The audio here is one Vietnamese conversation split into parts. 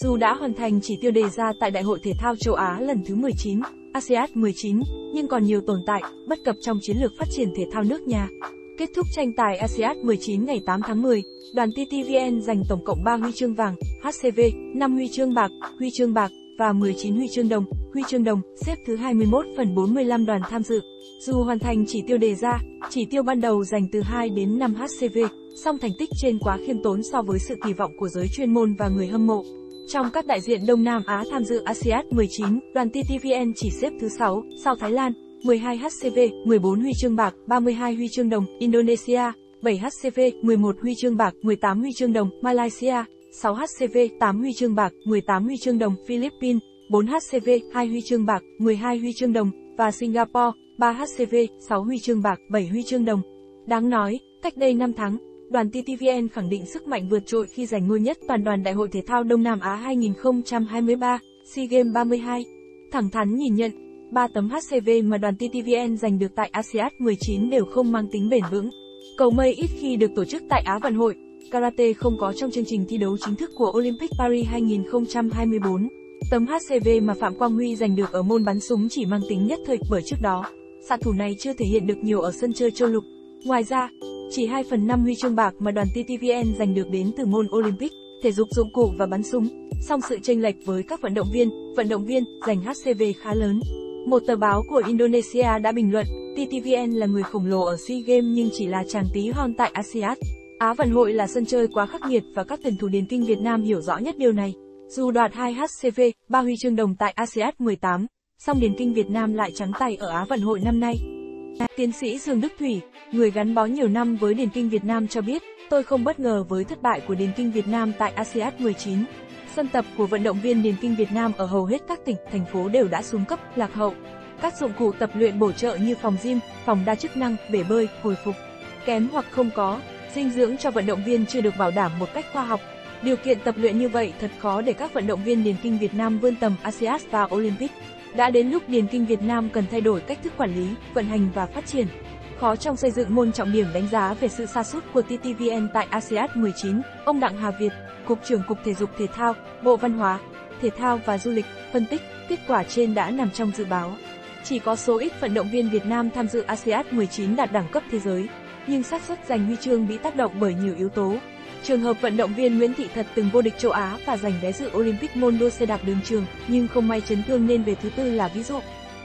Dù đã hoàn thành chỉ tiêu đề ra tại Đại hội Thể thao châu Á lần thứ 19, ASEAN 19, nhưng còn nhiều tồn tại, bất cập trong chiến lược phát triển thể thao nước nhà. Kết thúc tranh tài ASEAN 19 ngày 8 tháng 10, đoàn TTVN giành tổng cộng 3 huy chương vàng, HCV, 5 huy chương bạc, huy chương bạc và 19 huy chương đồng, huy chương đồng, xếp thứ 21 phần 45 đoàn tham dự. Dù hoàn thành chỉ tiêu đề ra, chỉ tiêu ban đầu dành từ 2 đến 5 HCV, song thành tích trên quá khiêm tốn so với sự kỳ vọng của giới chuyên môn và người hâm mộ. Trong các đại diện Đông Nam Á tham dự ASEAN 19, đoàn TTVN chỉ xếp thứ 6, sau Thái Lan, 12 HCV, 14 huy chương bạc, 32 huy chương đồng, Indonesia, 7 HCV, 11 huy chương bạc, 18 huy chương đồng, Malaysia, 6 HCV, 8 huy chương bạc, 18 huy chương đồng, Philippines, 4 HCV, 2 huy chương bạc, 12 huy chương đồng, và Singapore, 3 HCV, 6 huy chương bạc, 7 huy chương đồng. Đáng nói, cách đây 5 tháng, đoàn TTVN khẳng định sức mạnh vượt trội khi giành ngôi nhất toàn đoàn Đại hội Thể thao Đông Nam Á 2023, SEA Games 32. Thẳng thắn nhìn nhận, 3 tấm HCV mà đoàn TTVN giành được tại ASEAN 19 đều không mang tính bền vững. Cầu mây ít khi được tổ chức tại Á vận hội, karate không có trong chương trình thi đấu chính thức của Olympic Paris 2024. Tấm HCV mà Phạm Quang Huy giành được ở môn bắn súng chỉ mang tính nhất thời bởi trước đó, xạ thủ này chưa thể hiện được nhiều ở sân chơi châu lục. Ngoài ra, chỉ 2 phần 5 huy chương bạc mà đoàn TTVN giành được đến từ môn Olympic, thể dục dụng cụ và bắn súng, song sự chênh lệch với các vận động viên, vận động viên giành HCV khá lớn. Một tờ báo của Indonesia đã bình luận, TTVN là người khổng lồ ở SEA Games nhưng chỉ là chàng tí hon tại ASEAN. Á vận hội là sân chơi quá khắc nghiệt và các tuyển thủ điền kinh Việt Nam hiểu rõ nhất điều này. Dù đoạt 2 HCV, 3 huy chương đồng tại ASEAN 18, song điền kinh Việt Nam lại trắng tay ở Á vận hội năm nay. Dạ, tiến sĩ Dương Đức Thủy, người gắn bó nhiều năm với điền kinh Việt Nam cho biết, tôi không bất ngờ với thất bại của điền kinh Việt Nam tại ASEAN 19. Sân tập của vận động viên điền kinh Việt Nam ở hầu hết các tỉnh, thành phố đều đã xuống cấp, lạc hậu. Các dụng cụ tập luyện bổ trợ như phòng gym, phòng đa chức năng, bể bơi, hồi phục kém hoặc không có, dinh dưỡng cho vận động viên chưa được bảo đảm một cách khoa học. Điều kiện tập luyện như vậy thật khó để các vận động viên điền kinh Việt Nam vươn tầm ASEAN và Olympic. Đã đến lúc điền kinh Việt Nam cần thay đổi cách thức quản lý, vận hành và phát triển. Khó trong xây dựng môn trọng điểm đánh giá về sự sa sút của TTVN tại ASEAN 19, ông Đặng Hà Việt, Cục trưởng Cục Thể dục Thể thao, Bộ Văn hóa, Thể thao và Du lịch, phân tích, kết quả trên đã nằm trong dự báo. Chỉ có số ít vận động viên Việt Nam tham dự ASEAN 19 đạt đẳng cấp thế giới, nhưng xác suất giành huy chương bị tác động bởi nhiều yếu tố. Trường hợp vận động viên Nguyễn Thị Thật từng vô địch châu Á và giành vé dự Olympic môn đua xe đạp đường trường, nhưng không may chấn thương nên về thứ tư là ví dụ.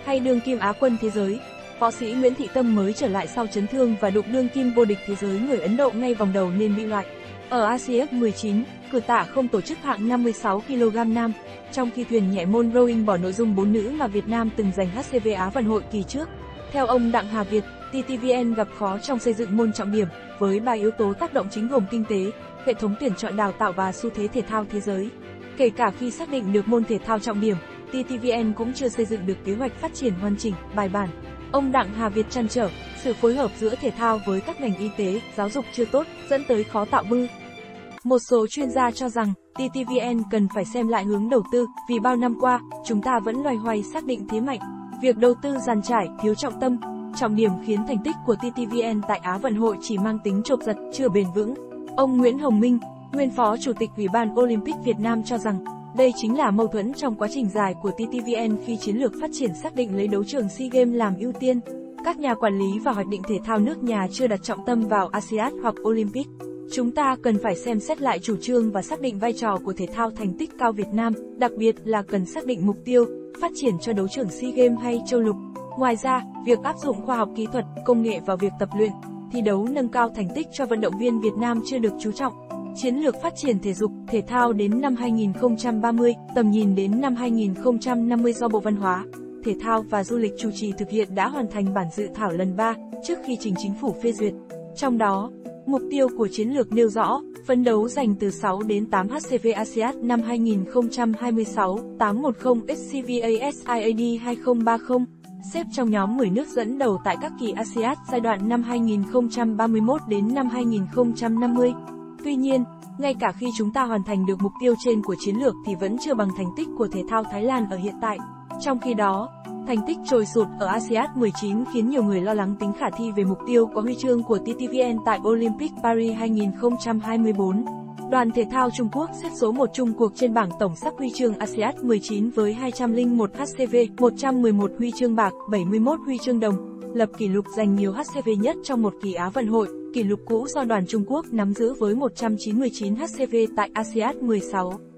Hay đương kim Á quân thế giới, võ sĩ Nguyễn Thị Tâm mới trở lại sau chấn thương và đụng đương kim vô địch thế giới người Ấn Độ ngay vòng đầu nên bị loại. Ở ASEAN 19, cử tạ không tổ chức hạng 56 kg nam, trong khi thuyền nhẹ môn rowing bỏ nội dung 4 nữ mà Việt Nam từng giành HCV Á vận hội kỳ trước. Theo ông Đặng Hà Việt, TTVN gặp khó trong xây dựng môn trọng điểm, với ba yếu tố tác động chính gồm kinh tế, hệ thống tuyển chọn đào tạo và xu thế thể thao thế giới. Kể cả khi xác định được môn thể thao trọng điểm, TTVN cũng chưa xây dựng được kế hoạch phát triển hoàn chỉnh, bài bản. Ông Đặng Hà Việt chăn trở, sự phối hợp giữa thể thao với các ngành y tế, giáo dục chưa tốt, dẫn tới khó tạo bư. Một số chuyên gia cho rằng, TTVN cần phải xem lại hướng đầu tư, vì bao năm qua, chúng ta vẫn loay hoay xác định thế mạnh. Việc đầu tư giàn trải, thiếu trọng tâm, trọng điểm khiến thành tích của TTVN tại Á vận hội chỉ mang tính chộp giật, chưa bền vững. Ông Nguyễn Hồng Minh, nguyên phó chủ tịch Ủy ban Olympic Việt Nam cho rằng, đây chính là mâu thuẫn trong quá trình dài của TTVN khi chiến lược phát triển xác định lấy đấu trường SEA Games làm ưu tiên. Các nhà quản lý và hoạch định thể thao nước nhà chưa đặt trọng tâm vào ASEAN hoặc Olympic. Chúng ta cần phải xem xét lại chủ trương và xác định vai trò của thể thao thành tích cao Việt Nam, đặc biệt là cần xác định mục tiêu, phát triển cho đấu trường SEA Games hay châu lục. Ngoài ra, việc áp dụng khoa học kỹ thuật, công nghệ vào việc tập luyện, thi đấu nâng cao thành tích cho vận động viên Việt Nam chưa được chú trọng. Chiến lược phát triển thể dục, thể thao đến năm 2030, tầm nhìn đến năm 2050 do Bộ Văn hóa, Thể thao và Du lịch chủ trì thực hiện đã hoàn thành bản dự thảo lần 3, trước khi trình chính phủ phê duyệt. Trong đó, mục tiêu của chiến lược nêu rõ, phấn đấu giành từ 6 đến 8 HCV ASEAN năm 2026, 810 SCVASIAD 2030, xếp trong nhóm 10 nước dẫn đầu tại các kỳ ASEAN giai đoạn năm 2031 đến năm 2050. Tuy nhiên, ngay cả khi chúng ta hoàn thành được mục tiêu trên của chiến lược thì vẫn chưa bằng thành tích của thể thao Thái Lan ở hiện tại. Trong khi đó, thành tích trồi sụt ở ASEAN 19 khiến nhiều người lo lắng tính khả thi về mục tiêu có huy chương của TTVN tại Olympic Paris 2024. Đoàn thể thao Trung Quốc xếp số 1 chung cuộc trên bảng tổng sắp huy chương ASEAN 19 với 201 HCV, 111 huy chương bạc, 71 huy chương đồng, lập kỷ lục giành nhiều HCV nhất trong một kỳ Á vận hội, kỷ lục cũ do đoàn Trung Quốc nắm giữ với 199 HCV tại ASEAN 16.